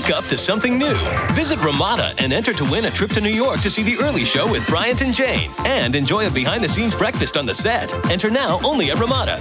Wake up to something new. Visit Ramada and enter to win a trip to New York to see the early show with Bryant and Jane and enjoy a behind the scenes breakfast on the set. Enter now only at Ramada.